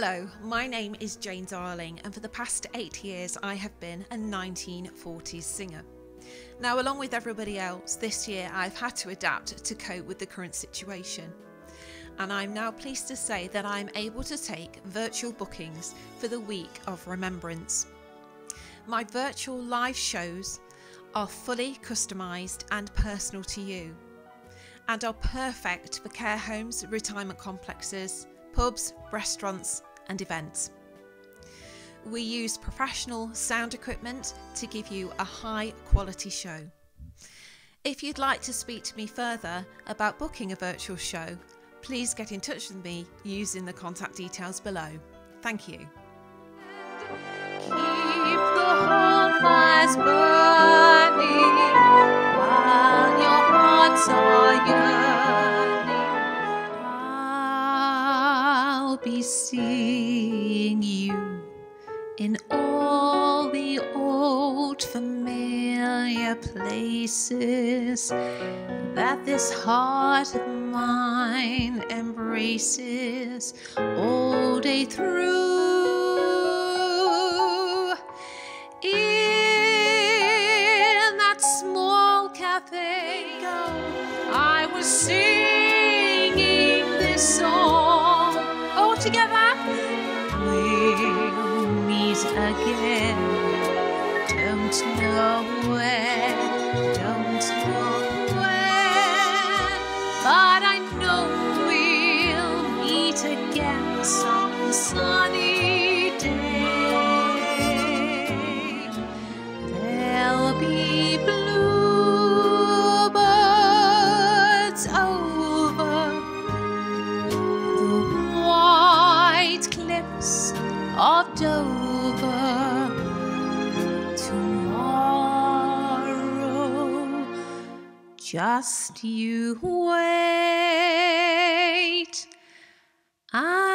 Hello, my name is Jayne Darling, and for the past eight years, I have been a 1940s singer. Now, along with everybody else, this year I've had to adapt to cope with the current situation. And I'm now pleased to say that I'm able to take virtual bookings for the week of remembrance. My virtual live shows are fully customised and personal to you and are perfect for care homes, retirement complexes, pubs, restaurants, and events. We use professional sound equipment to give you a high quality show. If you'd like to speak to me further about booking a virtual show, please get in touch with me using the contact details below. Thank you. I'll be seeing you in all the old familiar places that this heart of mine embraces all day through. In that small cafe, I was singing this song together. We'll meet again. Don't know where, don't know Just you wait. I